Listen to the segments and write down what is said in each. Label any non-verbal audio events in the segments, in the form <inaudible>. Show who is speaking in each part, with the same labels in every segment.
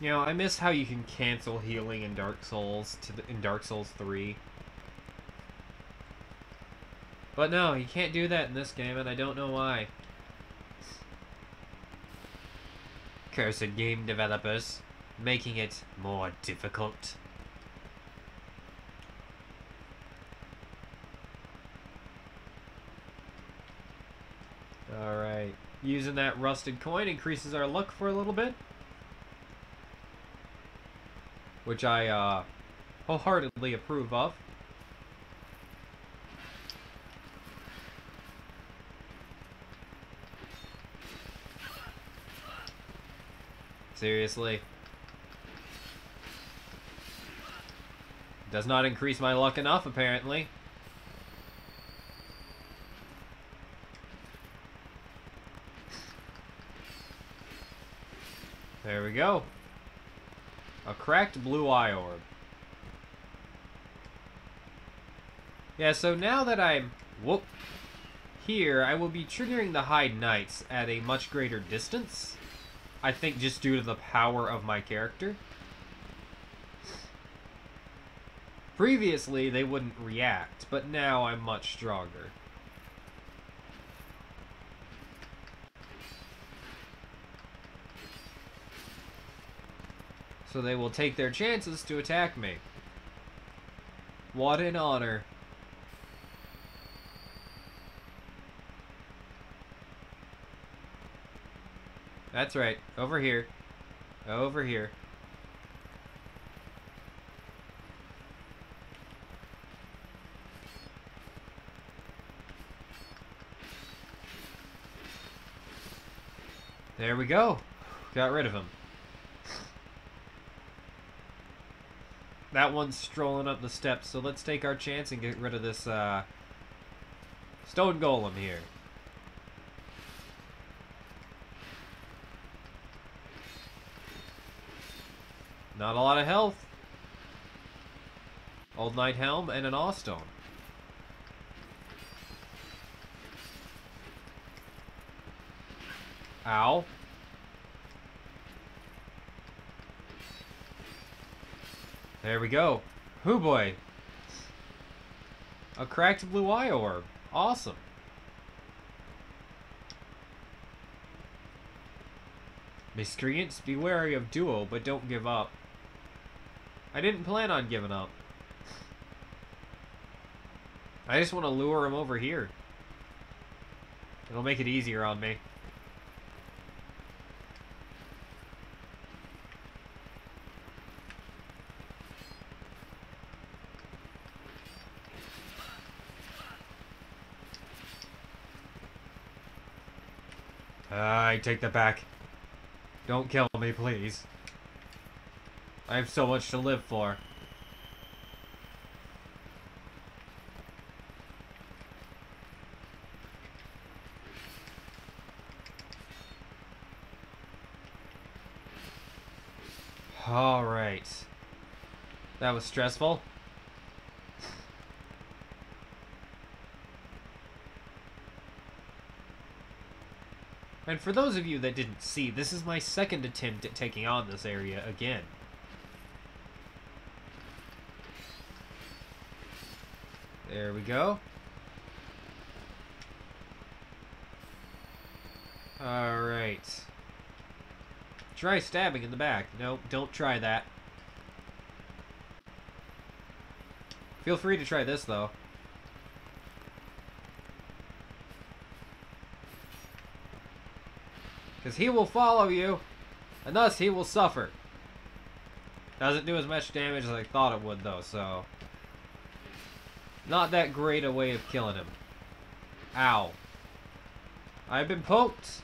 Speaker 1: You know, I miss how you can cancel healing in Dark Souls to the, in Dark Souls 3. But no, you can't do that in this game, and I don't know why. Cursed game developers, making it more difficult. Alright. Using that rusted coin increases our luck for a little bit. Which I uh, wholeheartedly approve of. Seriously. Does not increase my luck enough, apparently. There we go. A cracked blue eye orb. Yeah, so now that I'm... Whoop. Here, I will be triggering the Heide Knights at a much greater distance. I think just due to the power of my character. Previously, they wouldn't react, but now I'm much stronger. So they will take their chances to attack me. What an honor. That's right. Over here. Over here. There we go. Got rid of him. That one's strolling up the steps, so let's take our chance and get rid of this uh, stone golem here. Not a lot of health. Old Knight Helm and an Awestone. Ow. There we go. Hoo boy. A cracked blue eye orb. Awesome. Miscreants, be wary of Duo, but don't give up. I didn't plan on giving up. I just want to lure him over here. It'll make it easier on me. I take that back. Don't kill me, please. I have so much to live for. Alright. That was stressful. And for those of you that didn't see, this is my second attempt at taking on this area again. There we go. Alright. Try stabbing in the back. Nope, don't try that. Feel free to try this, though. Because he will follow you, and thus he will suffer. Doesn't do as much damage as I thought it would, though, so... Not that great a way of killing him. Ow. I've been poked.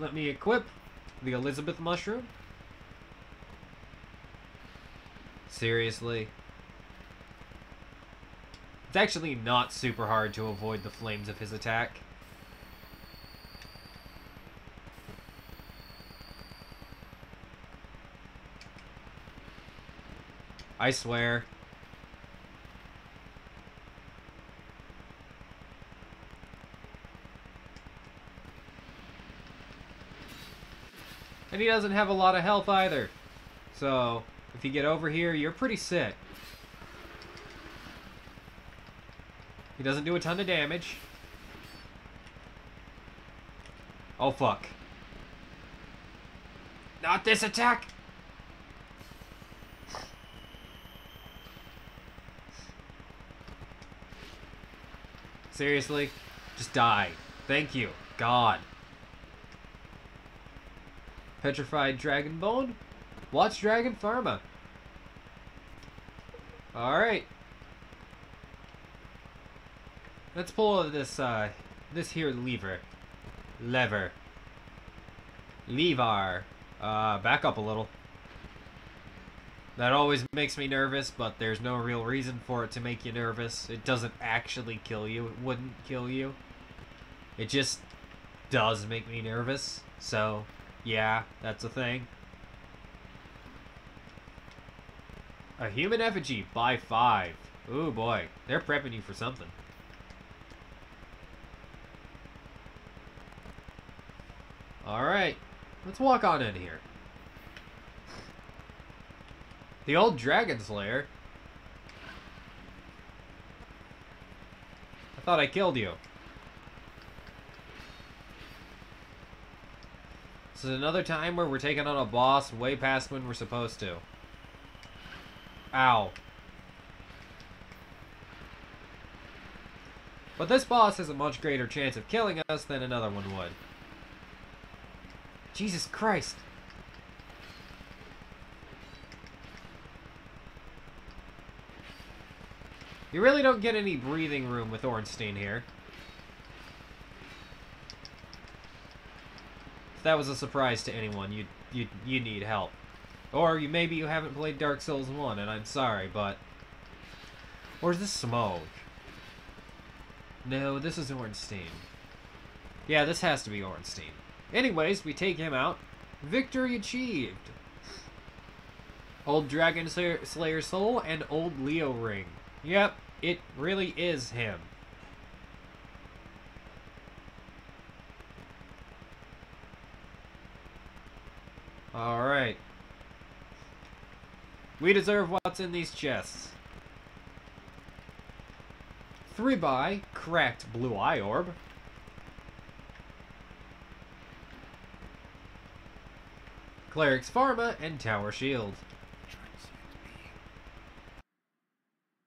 Speaker 1: Let me equip the Elizabeth Mushroom. Seriously. It's actually not super hard to avoid the flames of his attack. I swear. And he doesn't have a lot of health either. So, if you get over here, you're pretty sick. He doesn't do a ton of damage. Oh, fuck. Not this attack! Seriously? Just die. Thank you. God. Petrified Dragon Bone? Watchdragon Parma. Alright. Let's pull this, uh, this here lever. Lever. Lever. Uh, back up a little. That always makes me nervous, but there's no real reason for it to make you nervous. It doesn't actually kill you. It wouldn't kill you. It just does make me nervous. So, yeah, that's a thing. A human effigy by five. Ooh boy, they're prepping you for something. Alright, let's walk on in here. The old Dragon Slayer. I thought I killed you. This is another time where we're taking on a boss way past when we're supposed to. Ow. But this boss has a much greater chance of killing us than another one would. Jesus Christ. You really don't get any breathing room with Ornstein here. If that was a surprise to anyone, you you you need help. Or you maybe you haven't played Dark Souls 1 and I'm sorry, but or is this smoke? No, this is Ornstein. Yeah, this has to be Ornstein. Anyways, we take him out. Victory achieved. Old Dragon Slayer Soul and Old Leo Ring. Yep, it really is him. Alright. We deserve what's in these chests. Three by cracked blue eye orb. Cleric's Parma and Tower Shield.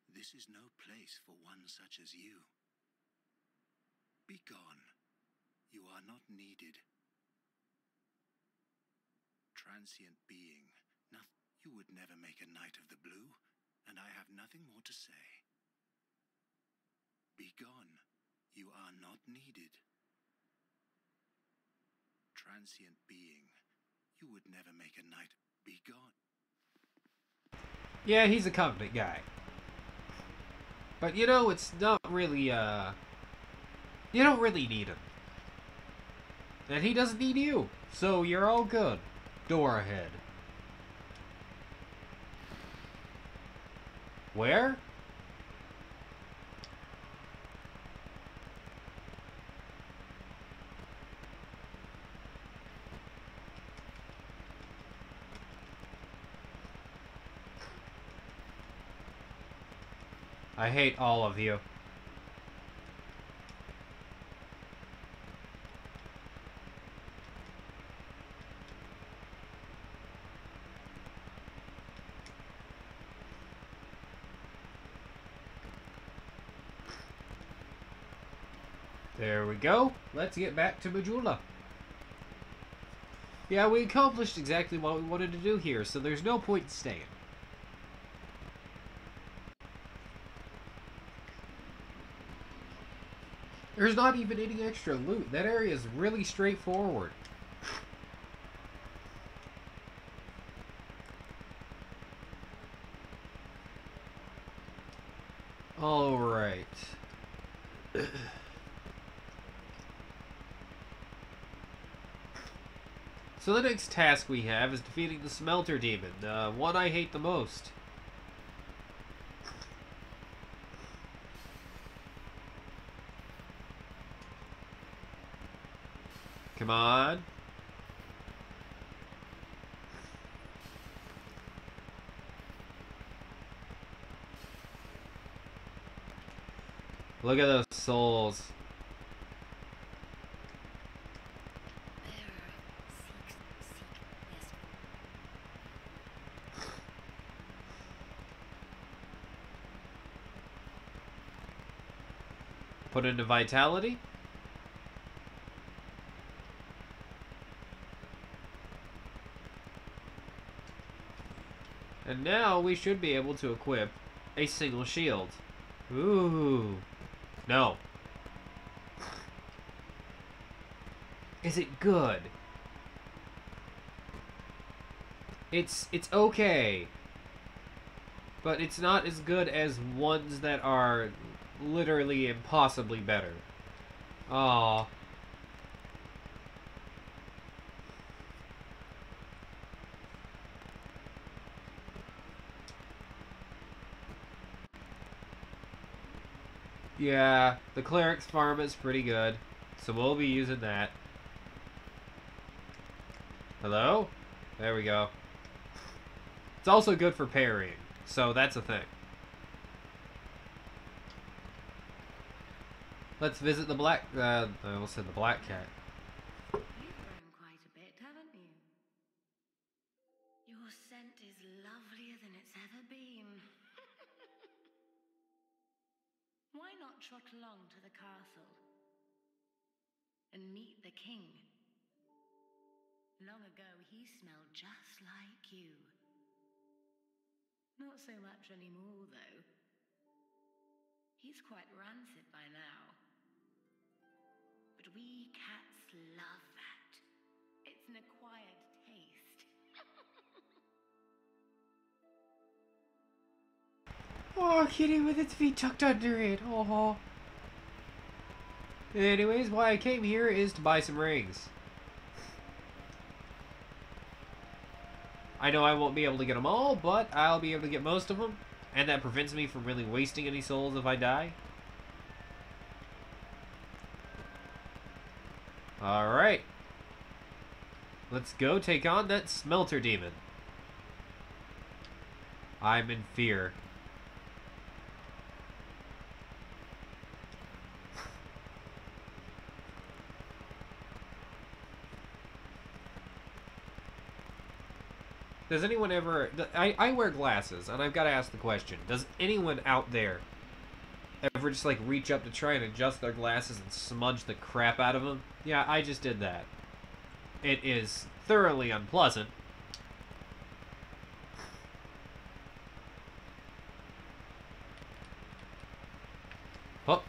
Speaker 2: This is no place for one such as you. Be gone. You are not needed. Transient being. No, you would never make a knight of the blue, and I have nothing more to say. Be gone. You are not needed. Transient being. You would never make a knight. Be gone.
Speaker 1: Yeah, he's a covenant guy. But you know, it's not really, uh... You don't really need him. And he doesn't need you. So you're all good door ahead. Where? I hate all of you. There we go. Let's get back to Majula. Yeah, we accomplished exactly what we wanted to do here, so there's no point in staying. There's not even any extra loot. That area is really straightforward. Alright. So the next task we have is defeating the Smelter Demon, the uh, one I hate the most. Look at those souls. Put into vitality. And now we should be able to equip a single shield. Ooh. No. Is it good? It's it's okay. But it's not as good as ones that are literally impossibly better. Aww. Yeah, the cleric's farm is pretty good, so we'll be using that. Hello? There we go. It's also good for parrying, so that's a thing. Let's visit the black, uh, I almost said the black cat.
Speaker 3: Long ago, he smelled just like you. Not so much anymore, though. He's quite rancid by now. But we cats love that. It's an acquired taste. <laughs>
Speaker 1: Oh, kitty with its feet tucked under it. Oh. Anyways, why I came here is to buy some rings. I know I won't be able to get them all, but I'll be able to get most of them. And that prevents me from really wasting any souls if I die. Alright. Let's go take on that smelter demon. I'm in fear. Does anyone ever... I, I wear glasses, and I've got to ask the question. Does anyone out there ever just, like, reach up to try and adjust their glasses and smudge the crap out of them? Yeah, I just did that. It is thoroughly unpleasant. Oh.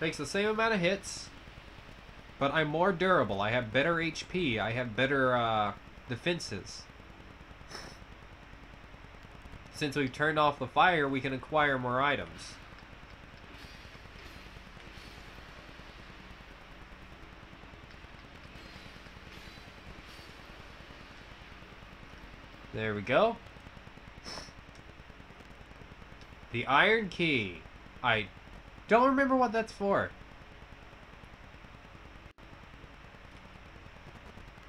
Speaker 1: Takes the same amount of hits. But I'm more durable. I have better HP. I have better uh, defenses. Since we've turned off the fire, we can acquire more items. There we go. The Iron Key. I don't remember what that's for.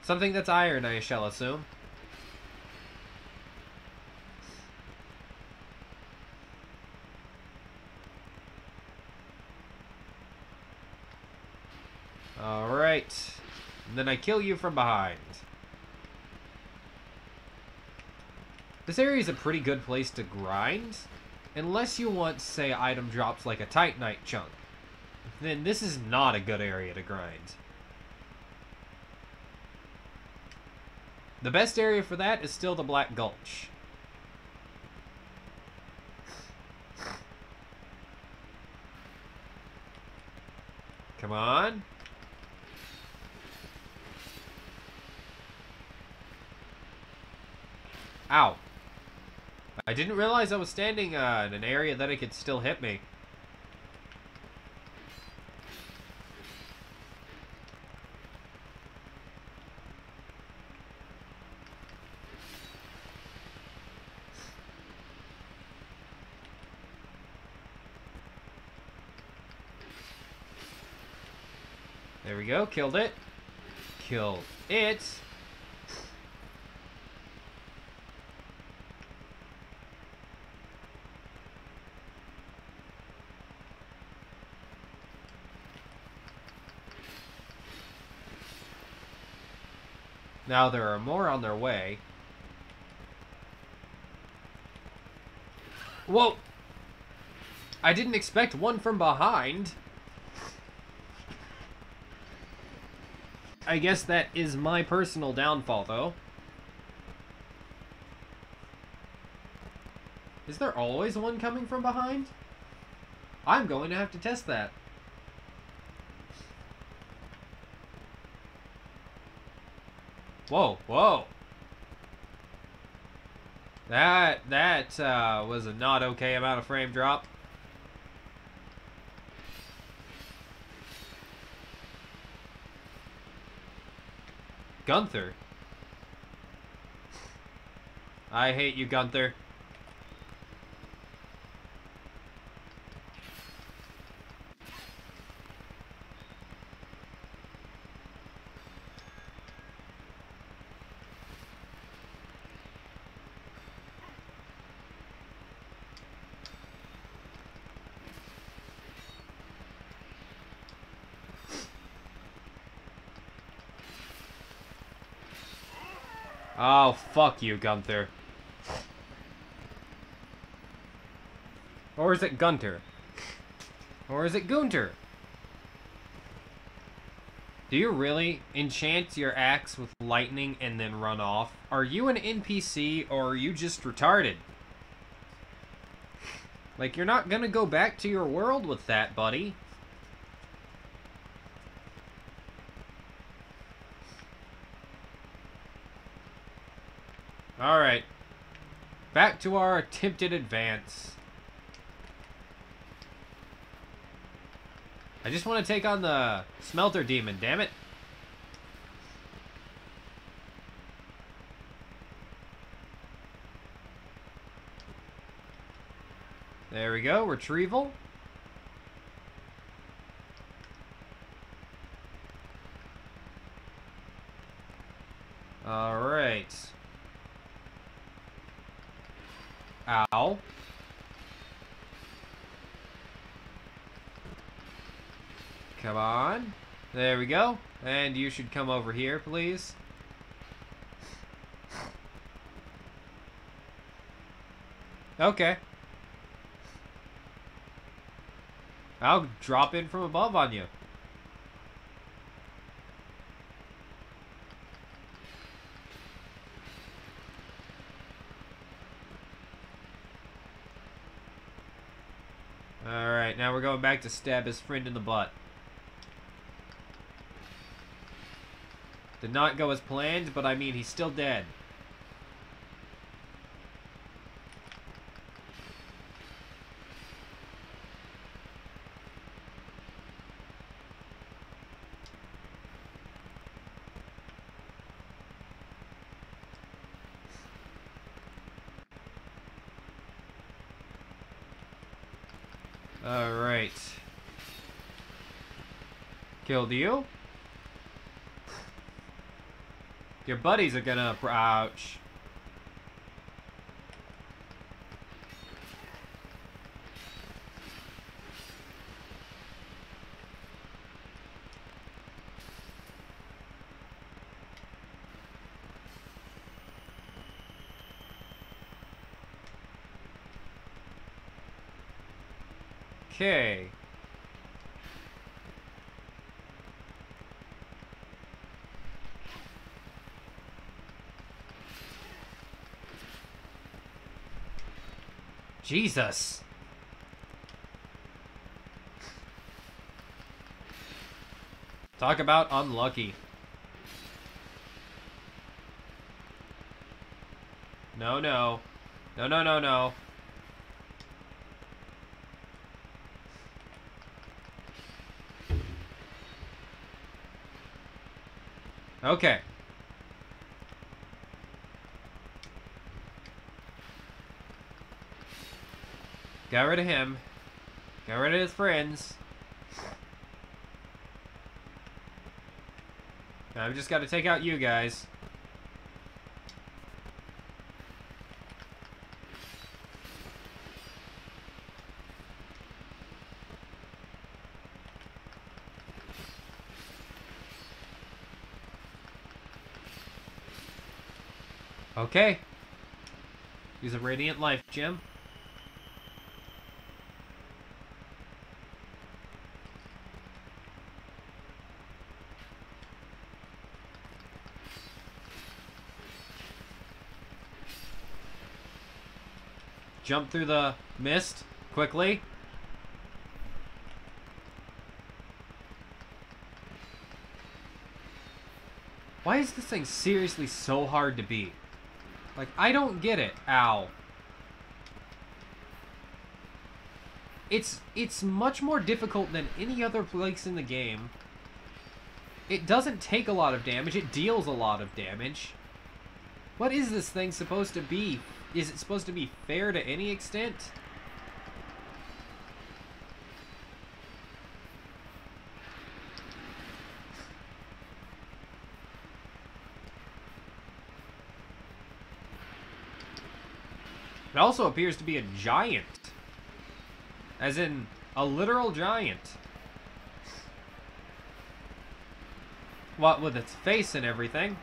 Speaker 1: Something that's iron, I shall assume. Alright. Then I kill you from behind. This area is a pretty good place to grind. Unless you want, say, item drops like a Titanite chunk. Then this is not a good area to grind. The best area for that is still the Black Gulch. Come on. Ow. I didn't realize I was standing uh, in an area that it could still hit me. we go. Killed it. Kill it. Now there are more on their way. Whoa! I didn't expect one from behind. I guess that is my personal downfall, though. Is there always one coming from behind? I'm going to have to test that. Whoa, whoa. That, that, uh, was a not okay amount of frame drop. Gunther. I hate you, Gunther. Oh, fuck you, Gunther. Or is it Gunter? Or is it Gunter? Do you really enchant your axe with lightning and then run off? Are you an NPC or are you just retarded? Like, you're not gonna go back to your world with that, buddy. Alright. Back to our attempted advance. I just want to take on the smelter demon, damn it. There we go, retrieval. Alright. Ow. Come on. There we go. And you should come over here, please. Okay. I'll drop in from above on you. Going back to stab his friend in the butt. Did not go as planned, but I mean, he's still dead. Alright. Killed you? Your buddies are gonna... Ouch. Okay. Jesus. Talk about unlucky. No, no. No, no, no, no. Okay. Got rid of him. Got rid of his friends. Now I've just got to take out you guys. Okay. Use a Radiant Life Gem. Jump through the mist quickly. Why is this thing seriously so hard to beat? Like, I don't get it. Ow. It's it's much more difficult than any other place in the game. It doesn't take a lot of damage, it deals a lot of damage. What is this thing supposed to be? Is it supposed to be fair to any extent? Also appears to be a giant. As in, a literal giant. What with its face and everything.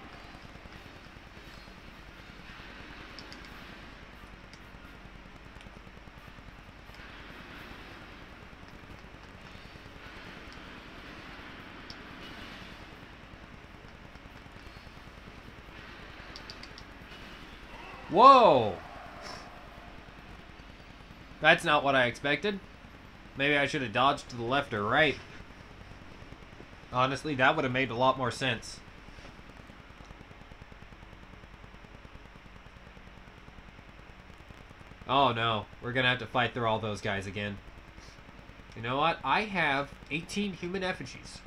Speaker 1: Whoa! That's not what I expected. Maybe I should have dodged to the left or right. Honestly, that would have made a lot more sense. Oh no, we're gonna have to fight through all those guys again. You know what? I have 18 human effigies.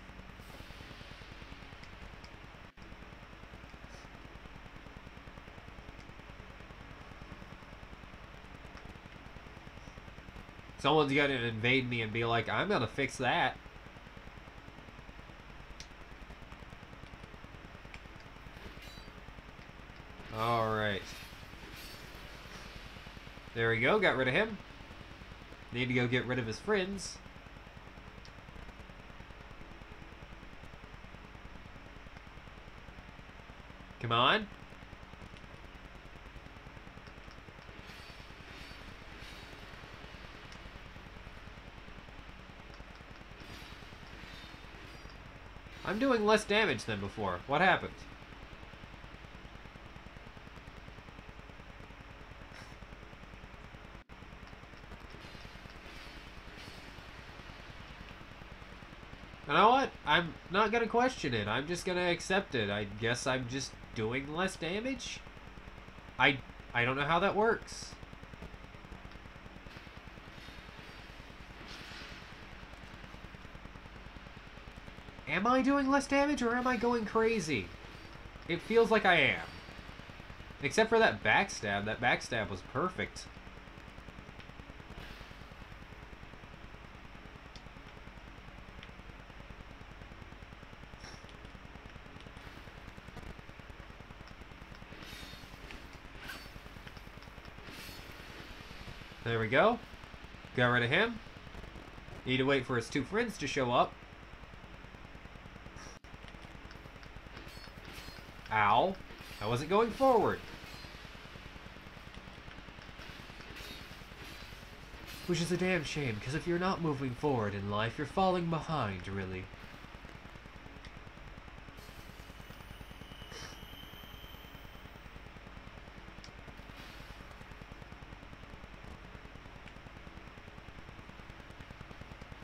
Speaker 1: Someone's gonna invade me and be like, I'm gonna fix that. Alright. There we go, got rid of him. Need to go get rid of his friends. Come on. I'm doing less damage than before. What happened? You know what? I'm not gonna question it. I'm just gonna accept it. I guess I'm just doing less damage? I I don't know how that works. I doing less damage or am I going crazy? It feels like I am. Except for that backstab. That backstab was perfect. There we go. Got rid of him. Need to wait for his two friends to show up. Ow. I wasn't going forward. Which is a damn shame, because if you're not moving forward in life, you're falling behind, really.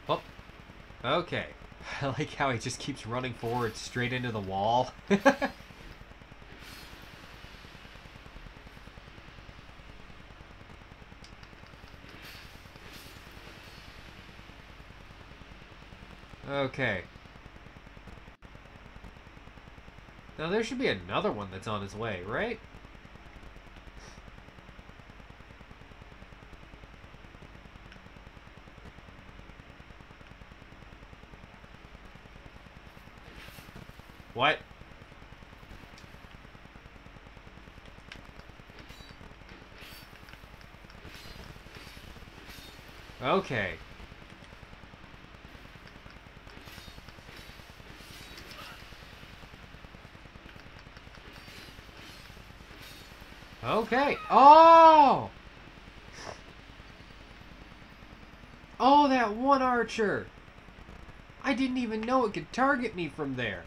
Speaker 1: Oh. Okay. <laughs> I like how he just keeps running forward straight into the wall. <laughs> Okay. Now there should be another one that's on his way, right? What? Okay. Okay. Oh! Oh, that one archer! I didn't even know it could target me from there.